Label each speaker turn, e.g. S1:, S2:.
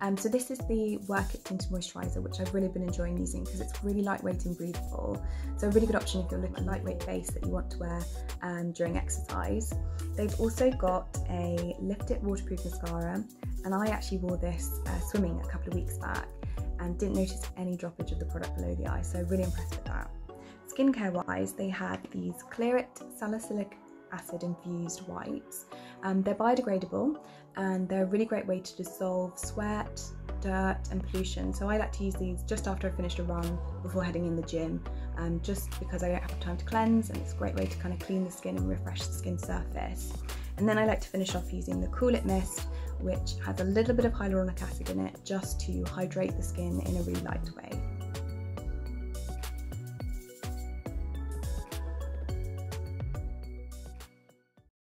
S1: Um, so this is the Work It Tinted Moisturiser, which I've really been enjoying using because it's really lightweight and breathable. So a really good option if you're looking a lightweight base that you want to wear um, during exercise. They've also got a Lift It waterproof mascara, and I actually wore this uh, swimming a couple of weeks back and didn't notice any droppage of the product below the eye, so really impressed with that. Skincare wise, they had these Clear It salicylic acid infused wipes. Um, they're biodegradable and they're a really great way to dissolve sweat, dirt, and pollution. So I like to use these just after I finished a run before heading in the gym, um, just because I don't have time to cleanse and it's a great way to kind of clean the skin and refresh the skin surface. And then I like to finish off using the Cool It Mist, which has a little bit of hyaluronic acid in it just to hydrate the skin in a really light way.